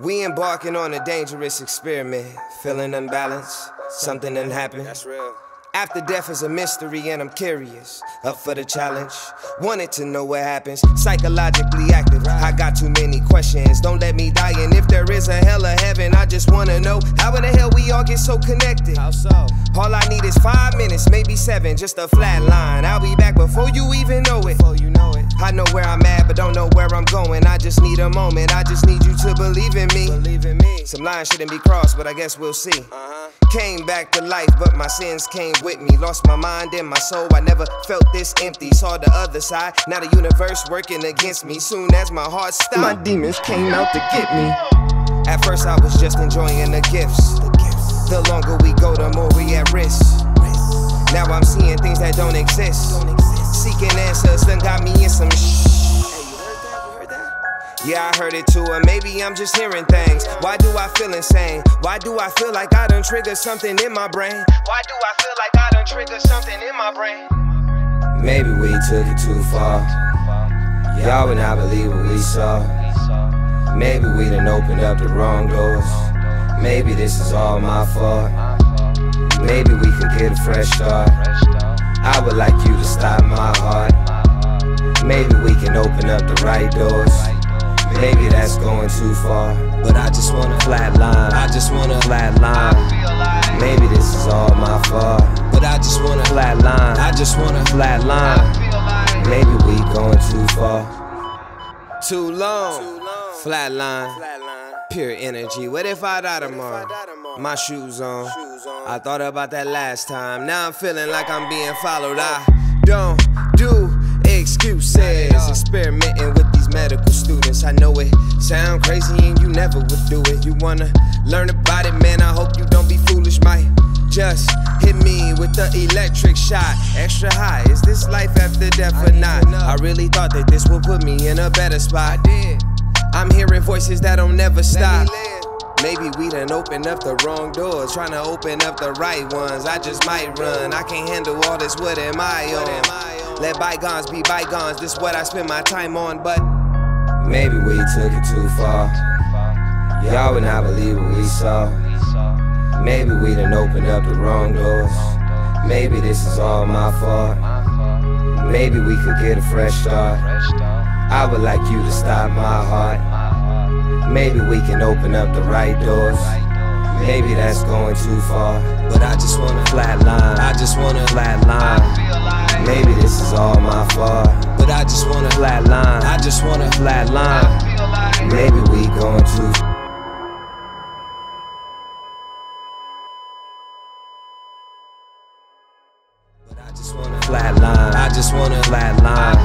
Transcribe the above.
We embarking on a dangerous experiment. Feeling unbalanced, something done happened. That's real. After death is a mystery, and I'm curious. Up for the challenge. Wanted to know what happens. Psychologically active. I got too many questions. Don't let me die. And if there is a hell of heaven, I just wanna know how in the hell we all get so connected. How so? All I need is five minutes, maybe seven, just a flat line. I'll be back before you even know it. Before you know it. I know where I'm at, but don't know where I'm going. I just need a moment. I just need you to believe in me. Believe in me. Some lines shouldn't be crossed, but I guess we'll see. Uh-huh. Came back to life, but my sins came with me. Lost my mind and my soul. I never felt this empty. Saw the other side. Now the universe working against me. Soon as my heart stopped, my demons came out to get me. At first, I was just enjoying the gifts. The longer we go, the more we at risk. Now I'm seeing things that don't exist. Seeking answers done got me in some that? Yeah, I heard it too, and maybe I'm just hearing things. Why do I feel insane? Why do I feel like I done triggered something in my brain? Why do I feel like I done triggered something in my brain? Maybe we took it too far. Y'all would not believe what we saw. Maybe we done opened up the wrong doors. Maybe this is all my fault. Maybe we could get a fresh start. I would like you to stop my heart. Maybe we can open up the right doors. Maybe that's going too far. But I just wanna flatline. I just wanna flatline. Maybe this is all my fault. But I just wanna flatline. I just wanna flatline. Maybe we going too far. Too long. Flatline. Pure energy. What if I die tomorrow? My shoes on. I thought about that last time. Now I'm feeling like I'm being followed. I don't do excuses. Experimenting with these medical students. I know it sound crazy and you never would do it. You wanna learn about it, man? I hope you don't be foolish, might just hit me with the electric shot. Extra high. Is this life after death or not? I really thought that this would put me in a better spot. Did. I'm hearing voices that don't never stop. Maybe we done opened up the wrong doors, trying to open up the right ones. I just might run. I can't handle all this. What am? I on? Let bygones be bygones. This what I spend my time on, but maybe we took it too far. Y'all would not believe what we saw. Maybe we done opened up the wrong doors. Maybe this is all my fault. Maybe we could get a fresh start. I would like you to stop my heart. Maybe we can open up the right doors. Maybe that's going too far. But I just wanna flatline. I just wanna flatline. Maybe this is all my fault. But I just wanna flatline. I just wanna flatline. Maybe we going too. But I just wanna flatline. I just wanna flatline.